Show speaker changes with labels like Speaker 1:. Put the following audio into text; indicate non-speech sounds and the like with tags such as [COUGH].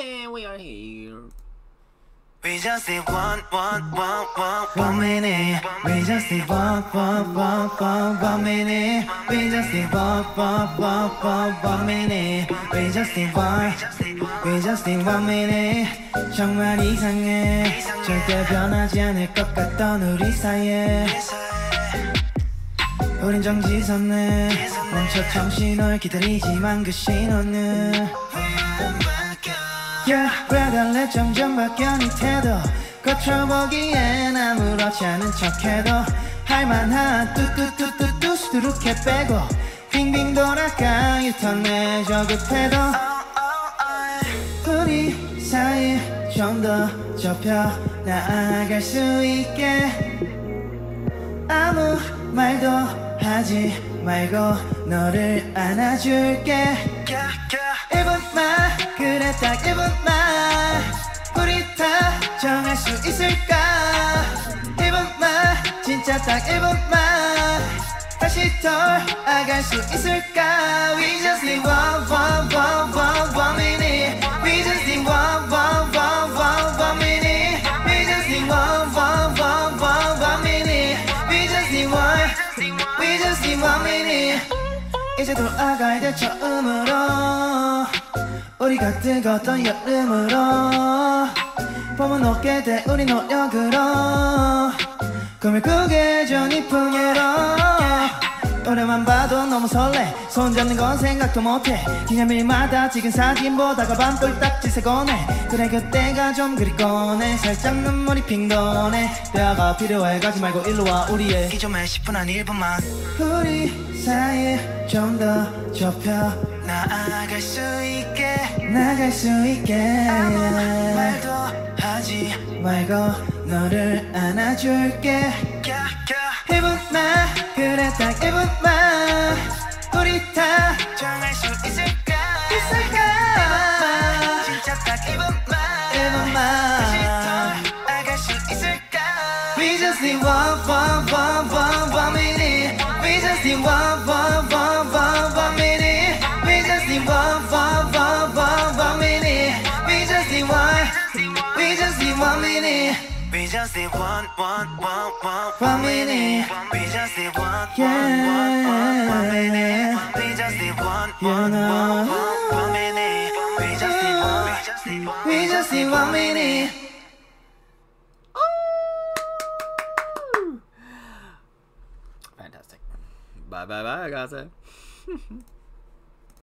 Speaker 1: and we are here.
Speaker 2: We just need one, one, one, one, one minute. We just need one, one, one, one, one minute. We just need one, one, one, one, one minute. We just need one. We just need one minute. 정말 이상해. 절대 변하지 않을 것 같던 우리 사이에. 우린 정지선네. 멈춰 정신을 기다리지만 그 신호는. Yeah, 왜 달래? 점점 바뀌어. 네 태도 거쳐보기엔 아무렇지 않은 척해도 할만한 뚜뚜뚜뚜뚜 수두룩해 빼고 빙빙 돌아가. 유턴 내줘. 급해도 우리 사이 좀 더 좁혀 나아갈 수 있게. 아무 말도 하지 말고 너를 안아줄게. 1분만 그래 딱 1분만 우리 다 정할 수 있을까? 1분만 진짜 딱 1분만 다시 돌아갈 수 있을까? We just need one one 이제 돌아가야 돼 처음으로 우리가 뜨거웠던 여름으로 봄은 오게 돼 우리 노력으로 꿈을 꾸게 해줘 네 풍예로 노래만 봐도 너무 설레. 손잡는 건 생각도 못해. 기념일마다 찍은 사진 보다가 밤불 딱지 새거네. 그래 그때가 좀 그립거네 살짝 눈물이 핑 도네. 대화가 필요해. 가지 말고 일로 와 우리의. 기존에 10분 한 1분만. 우리 사이에 좀 더 좁혀. 나아갈 수 있게. 나갈 수 있게. 아무 말도 하지 말고 너를 안아줄게. 1분만 그래 딱 1분 Вижности ва ва ва ва ва мини Вижности ва ва ва ва ва мини Вижности ва ва ва ва ва мини Вижности ва Вижности ва мини Be just the one, one, one, one, one minute. We just need one, yeah. one, one, one, one minute. We just need one, one, one, one, one minute. Be just need one, we just need one minute.
Speaker 1: Bye bye bye, guys. [LAUGHS]